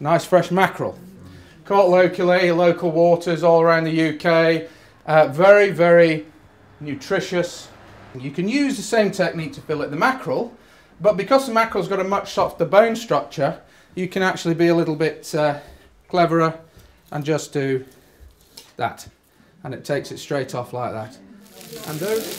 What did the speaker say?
Nice fresh mackerel. Caught locally, local waters all around the UK. Uh, very, very nutritious. You can use the same technique to fillet the mackerel, but because the mackerel's got a much softer bone structure, you can actually be a little bit uh, cleverer and just do that. And it takes it straight off like that. And those.